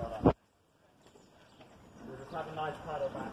brother. Just have a nice paddle back